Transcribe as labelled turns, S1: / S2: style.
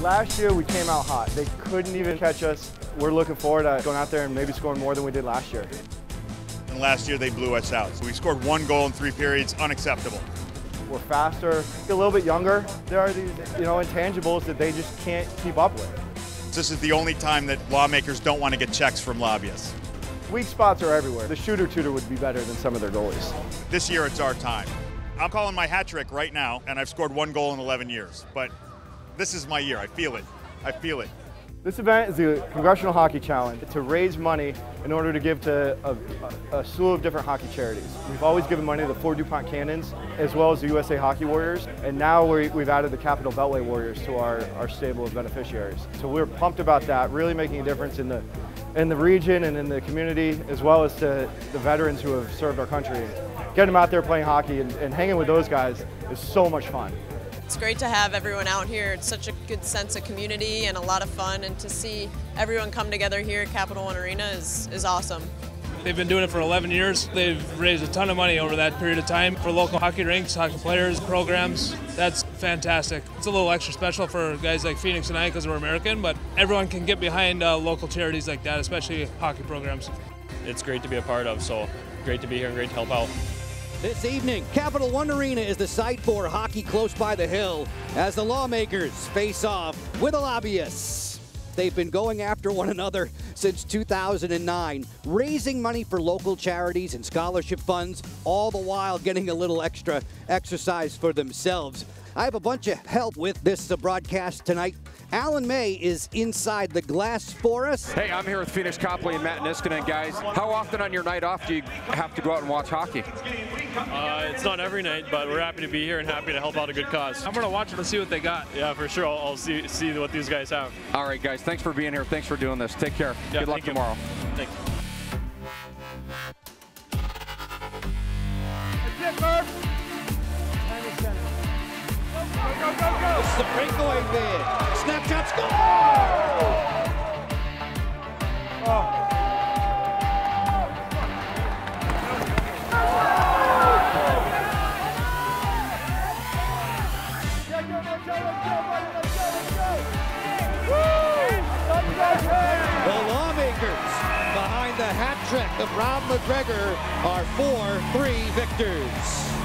S1: Last year we came out hot. They couldn't even catch us. We're looking forward to going out there and maybe scoring more than we did last year.
S2: And last year they blew us out. So we scored one goal in three periods, unacceptable.
S1: We're faster, a little bit younger. There are these, you know, intangibles that they just can't keep up with.
S2: This is the only time that lawmakers don't want to get checks from lobbyists.
S1: Weak spots are everywhere. The shooter tutor would be better than some of their goalies.
S2: This year it's our time. I'm calling my hat trick right now, and I've scored one goal in 11 years. But this is my year. I feel it. I feel it.
S1: This event is the Congressional Hockey Challenge to raise money in order to give to a, a, slew of different hockey charities. We've always given money to the Fort Dupont Cannons as well as the USA Hockey Warriors, and now we, have added the Capital Beltway Warriors to our, our stable of beneficiaries. So we're pumped about that, really making a difference in the, in the region and in the community, as well as to the veterans who have served our country. Getting them out there playing hockey and, and hanging with those guys is so much fun.
S3: It's great to have everyone out here. It's such a good sense of community and a lot of fun, and to see everyone come together here at Capital One Arena is, is awesome.
S4: They've been doing it for 11 years. They've raised a ton of money over that period of time for local hockey rinks, hockey players, programs. That's fantastic. It's a little extra special for guys like Phoenix and I because we're American, but everyone can get behind uh, local charities like that, especially hockey programs.
S5: It's great to be a part of, so great to be here and great to help out.
S6: This evening, Capital One Arena is the site for hockey close by the hill as the lawmakers face off with the lobbyists. They've been going after one another since 2009, raising money for local charities and scholarship funds, all the while getting a little extra exercise for themselves. I have a bunch of help with this broadcast tonight. Alan May is inside the glass for us.
S7: Hey, I'm here with Phoenix Copley and Matt Niskanen, guys. How often on your night off do you have to go out and watch hockey?
S5: Uh, it's not every night, but we're happy to be here and happy to help out a good cause.
S4: I'm going to watch them and see what they got.
S5: Yeah, for sure. I'll, I'll, see, see what these guys have.
S7: All right, guys. Thanks for being here. Thanks for doing this. Take care.
S5: Yeah,
S7: good luck tomorrow.
S5: Thanks.
S6: This is the breakaway bid. The lawmakers behind the hat trick of Rob McGregor are 4-3 victors.